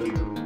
Woo!